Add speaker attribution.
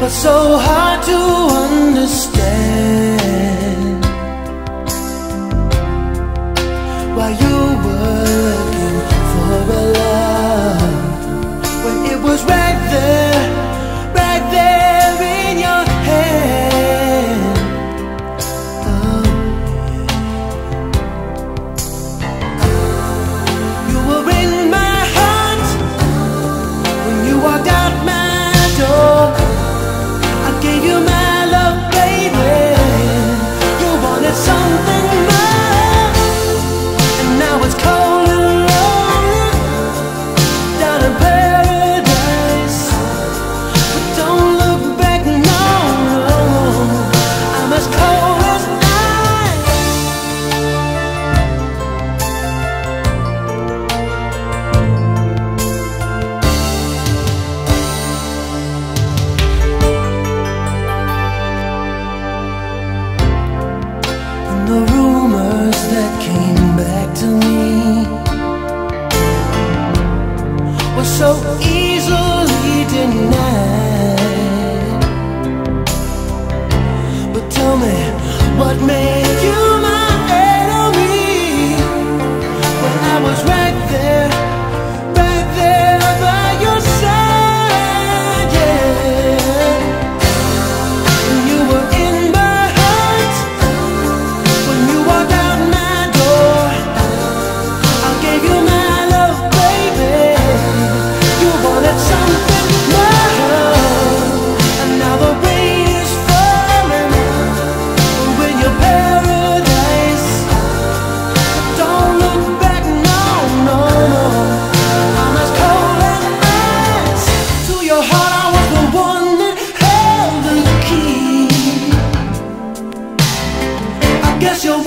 Speaker 1: But so hard to understand Why you guess you're